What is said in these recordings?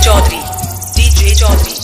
DJ Choudhary, DJ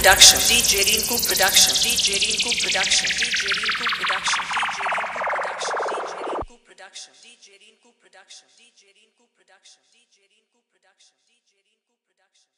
Production. DJ Rinku Production. DJ Rinku Production. DJ Rinku Production. DJ Rinku Production. DJ Rinku Production. DJ Rinku Production. DJ Rinku Production. DJ Rinku Production. DJ Rinku Production.